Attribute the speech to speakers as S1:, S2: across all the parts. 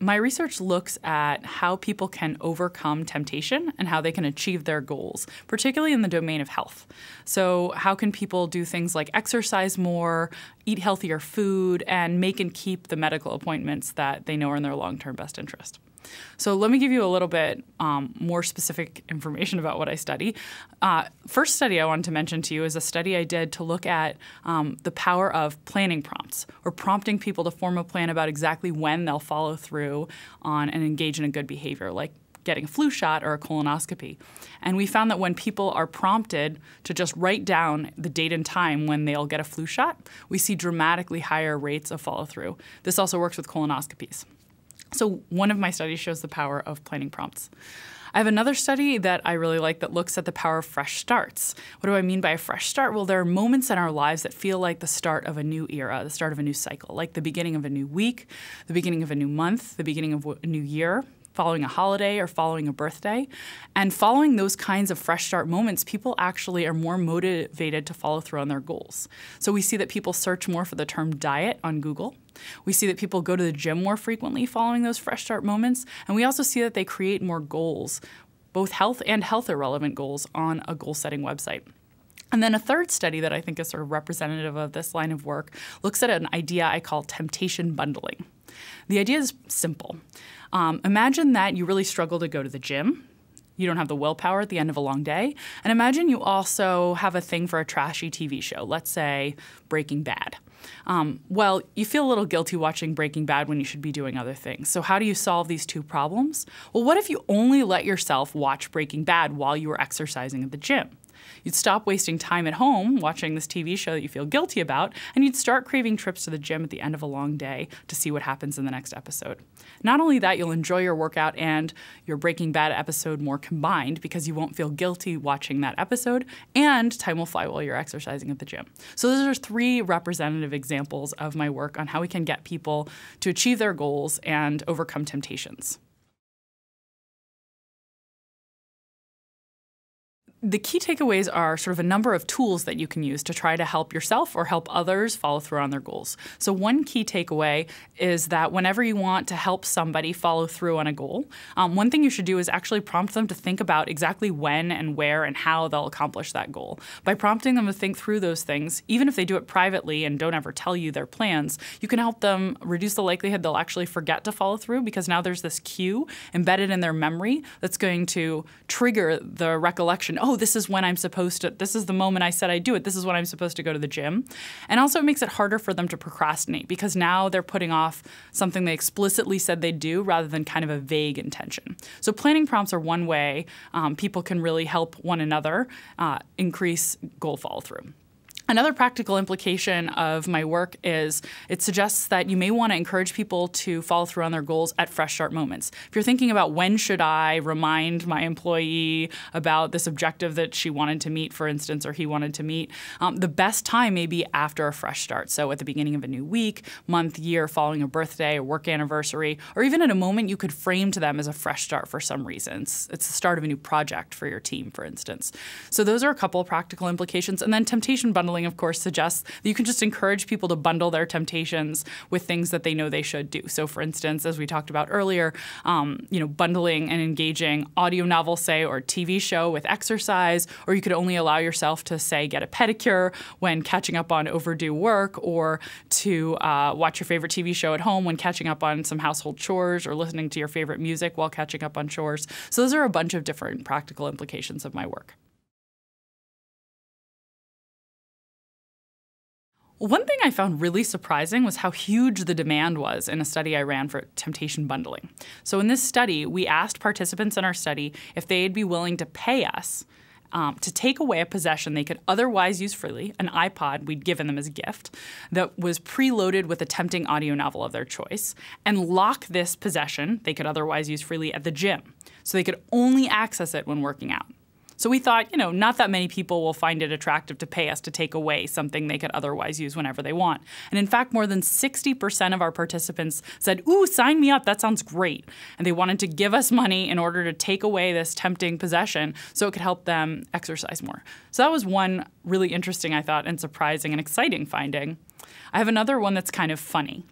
S1: my research looks at how people can overcome temptation and how they can achieve their goals, particularly in the domain of health. So, how can people do things like exercise more, eat healthier food, and make and keep the medical appointments that they know are in their long term best interest? So let me give you a little bit um, more specific information about what I study. Uh, first study I wanted to mention to you is a study I did to look at um, the power of planning prompts or prompting people to form a plan about exactly when they'll follow through on and engage in a good behavior, like getting a flu shot or a colonoscopy. And we found that when people are prompted to just write down the date and time when they'll get a flu shot, we see dramatically higher rates of follow through. This also works with colonoscopies. So, one of my studies shows the power of planning prompts. I have another study that I really like that looks at the power of fresh starts. What do I mean by a fresh start? Well, there are moments in our lives that feel like the start of a new era, the start of a new cycle, like the beginning of a new week, the beginning of a new month, the beginning of a new year, following a holiday or following a birthday. And following those kinds of fresh start moments, people actually are more motivated to follow through on their goals. So we see that people search more for the term diet on Google. We see that people go to the gym more frequently following those fresh start moments. And we also see that they create more goals, both health and health irrelevant goals, on a goal setting website. And then a third study that I think is sort of representative of this line of work looks at an idea I call temptation bundling. The idea is simple. Um, imagine that you really struggle to go to the gym. You don't have the willpower at the end of a long day. And imagine you also have a thing for a trashy TV show, let's say Breaking Bad. Um, well, you feel a little guilty watching Breaking Bad when you should be doing other things. So, how do you solve these two problems? Well, what if you only let yourself watch Breaking Bad while you were exercising at the gym? You'd stop wasting time at home watching this TV show that you feel guilty about, and you'd start craving trips to the gym at the end of a long day to see what happens in the next episode. Not only that, you'll enjoy your workout and your Breaking Bad episode more combined because you won't feel guilty watching that episode, and time will fly while you're exercising at the gym. So, those are three representative examples of my work on how we can get people to achieve their goals and overcome temptations. The key takeaways are sort of a number of tools that you can use to try to help yourself or help others follow through on their goals. So, one key takeaway is that whenever you want to help somebody follow through on a goal, um, one thing you should do is actually prompt them to think about exactly when and where and how they'll accomplish that goal. By prompting them to think through those things, even if they do it privately and don't ever tell you their plans, you can help them reduce the likelihood they'll actually forget to follow through because now there's this cue embedded in their memory that's going to trigger the recollection. Oh, oh, this is when I'm supposed to, this is the moment I said I'd do it. This is when I'm supposed to go to the gym. And also, it makes it harder for them to procrastinate because now they're putting off something they explicitly said they'd do rather than kind of a vague intention. So, planning prompts are one way um, people can really help one another uh, increase goal follow through. Another practical implication of my work is it suggests that you may want to encourage people to follow through on their goals at fresh start moments. If you're thinking about when should I remind my employee about this objective that she wanted to meet, for instance, or he wanted to meet, um, the best time may be after a fresh start. So at the beginning of a new week, month, year, following a birthday, a work anniversary, or even at a moment you could frame to them as a fresh start for some reasons. It's the start of a new project for your team, for instance. So those are a couple of practical implications. And then temptation bundling of course, suggests that you can just encourage people to bundle their temptations with things that they know they should do. So, for instance, as we talked about earlier, um, you know, bundling and engaging audio novel, say, or TV show with exercise, or you could only allow yourself to say get a pedicure when catching up on overdue work, or to uh, watch your favorite TV show at home when catching up on some household chores, or listening to your favorite music while catching up on chores. So, those are a bunch of different practical implications of my work. One thing I found really surprising was how huge the demand was in a study I ran for temptation bundling. So, in this study, we asked participants in our study if they'd be willing to pay us um, to take away a possession they could otherwise use freely, an iPod we'd given them as a gift, that was preloaded with a tempting audio novel of their choice, and lock this possession they could otherwise use freely at the gym so they could only access it when working out. So we thought, you know, not that many people will find it attractive to pay us to take away something they could otherwise use whenever they want. And in fact, more than 60% of our participants said, Ooh, sign me up, that sounds great. And they wanted to give us money in order to take away this tempting possession so it could help them exercise more. So that was one really interesting, I thought, and surprising and exciting finding. I have another one that's kind of funny.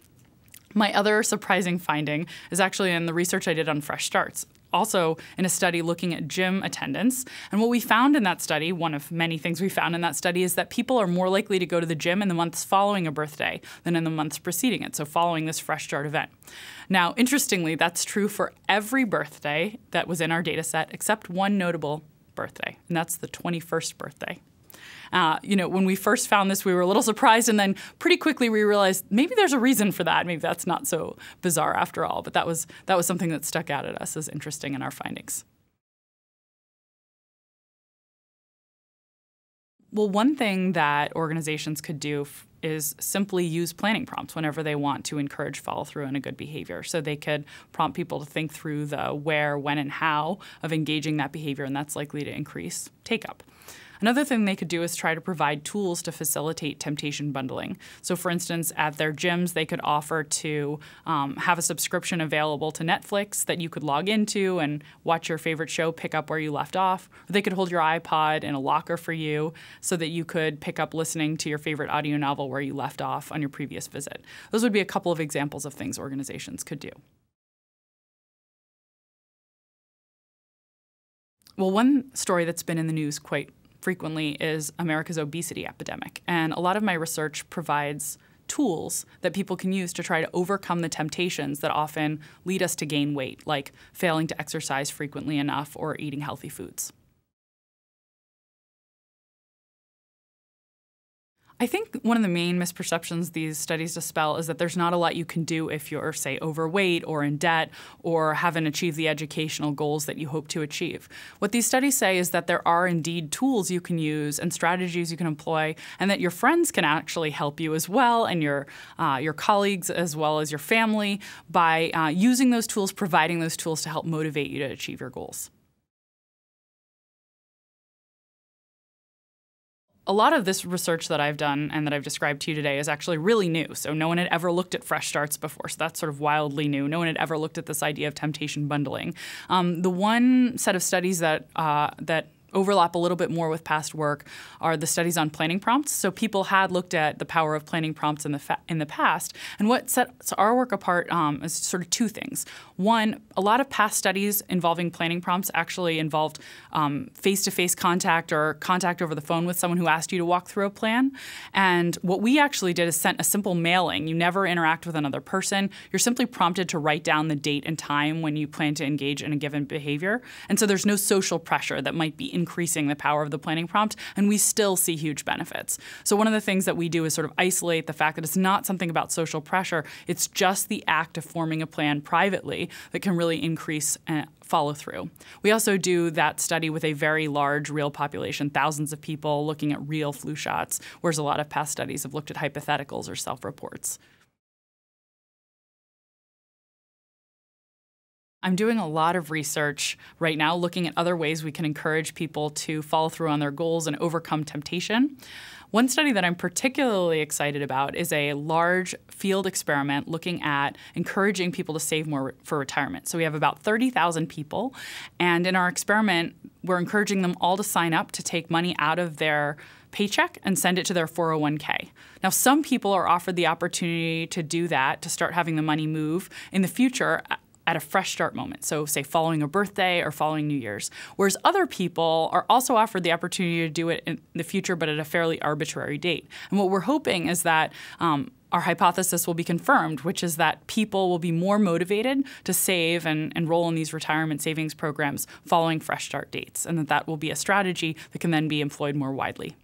S1: My other surprising finding is actually in the research I did on fresh starts also in a study looking at gym attendance. And what we found in that study, one of many things we found in that study, is that people are more likely to go to the gym in the months following a birthday than in the months preceding it, so following this Fresh Start event. Now, interestingly, that's true for every birthday that was in our data set except one notable birthday, and that's the 21st birthday. Uh, you know, when we first found this, we were a little surprised, and then pretty quickly we realized maybe there's a reason for that. Maybe that's not so bizarre after all. But that was that was something that stuck out at us as interesting in our findings. Well, one thing that organizations could do is simply use planning prompts whenever they want to encourage follow through and a good behavior. So they could prompt people to think through the where, when, and how of engaging that behavior, and that's likely to increase take up. Another thing they could do is try to provide tools to facilitate temptation bundling. So, for instance, at their gyms, they could offer to um, have a subscription available to Netflix that you could log into and watch your favorite show, pick up where you left off. Or they could hold your iPod in a locker for you so that you could pick up listening to your favorite audio novel where you left off on your previous visit. Those would be a couple of examples of things organizations could do. Well, one story that's been in the news quite frequently is America's obesity epidemic. And a lot of my research provides tools that people can use to try to overcome the temptations that often lead us to gain weight, like failing to exercise frequently enough or eating healthy foods. I think one of the main misperceptions these studies dispel is that there's not a lot you can do if you're, say, overweight or in debt or haven't achieved the educational goals that you hope to achieve. What these studies say is that there are indeed tools you can use and strategies you can employ, and that your friends can actually help you as well, and your uh, your colleagues as well as your family by uh, using those tools, providing those tools to help motivate you to achieve your goals. A lot of this research that I've done and that I've described to you today is actually really new. So no one had ever looked at fresh starts before. So that's sort of wildly new. No one had ever looked at this idea of temptation bundling. Um, the one set of studies that uh, that overlap a little bit more with past work are the studies on planning prompts. So people had looked at the power of planning prompts in the in the past, and what sets our work apart um, is sort of two things. One, a lot of past studies involving planning prompts actually involved um, face-to-face contact or contact over the phone with someone who asked you to walk through a plan. And what we actually did is sent a simple mailing. You never interact with another person. You're simply prompted to write down the date and time when you plan to engage in a given behavior. And so there's no social pressure that might be increasing the power of the planning prompt, and we still see huge benefits. So one of the things that we do is sort of isolate the fact that it's not something about social pressure, it's just the act of forming a plan privately that can really increase uh, follow through. We also do that study with a very large real population, thousands of people looking at real flu shots, whereas a lot of past studies have looked at hypotheticals or self reports. I'm doing a lot of research right now looking at other ways we can encourage people to follow through on their goals and overcome temptation. One study that I'm particularly excited about is a large field experiment looking at encouraging people to save more for retirement. So we have about 30,000 people, and in our experiment, we're encouraging them all to sign up to take money out of their paycheck and send it to their 401k. Now, some people are offered the opportunity to do that, to start having the money move in the future at a fresh start moment. So, say following a birthday or following New Year's. Whereas other people are also offered the opportunity to do it in the future, but at a fairly arbitrary date. And what we're hoping is that um, our hypothesis will be confirmed, which is that people will be more motivated to save and enroll in these retirement savings programs following fresh start dates, and that that will be a strategy that can then be employed more widely.